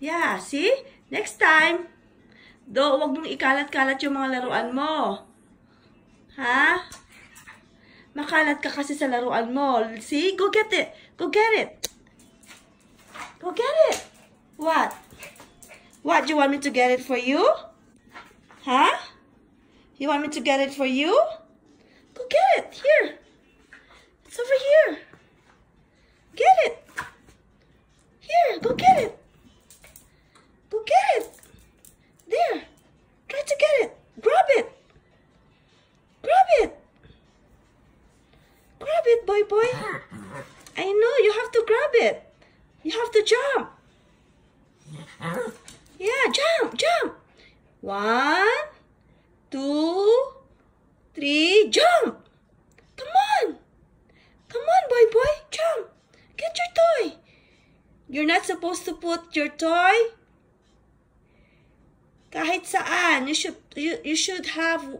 Yeah, see? Next time. Do, wag mong ikalat-kalat yung mga laruan mo. Ha? Makalat ka kasi sa laruan mo. See? Go get it. Go get it. Go get it. What? What? You want me to get it for you? Huh? You want me to get it for you? Go get it. Here. It's over here. Boy boy. I know, you have to grab it. You have to jump. Yeah, jump, jump. One, two, three, jump. Come on. Come on, boiboi. Jump. Get your toy. You're not supposed to put your toy kahit saan. You should you, you should have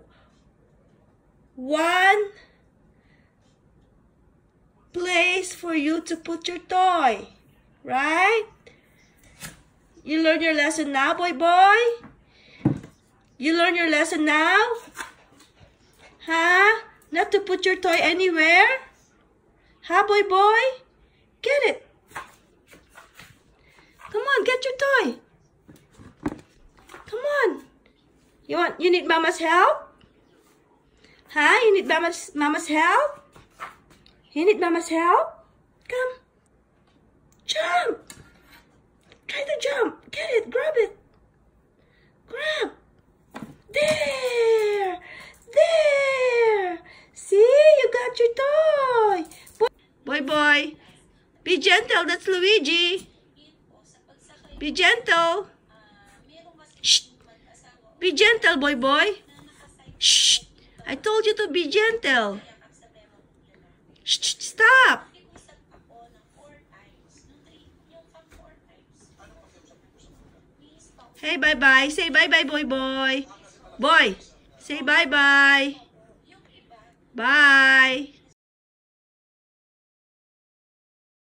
one for you to put your toy. Right? You learn your lesson now, boiboi? You learn your lesson now? Huh? Not to put your toy anywhere? Huh, boiboi? Get it. Come on, get your toy. Come on. You want you need mama's help? Huh? You need mama's mama's help? You need mama's help? Come. Jump. Try to jump. Get it. Grab it. Grab. There. There. See? You got your toy. Boy, boy. boy. Be gentle. That's Luigi. Be gentle. Shh. Be gentle, boiboi. Shh. I told you to be gentle. Shh. Stop. Say bye-bye. Say bye-bye, boy-boy. Boy, say bye-bye. Bye. -bye. bye.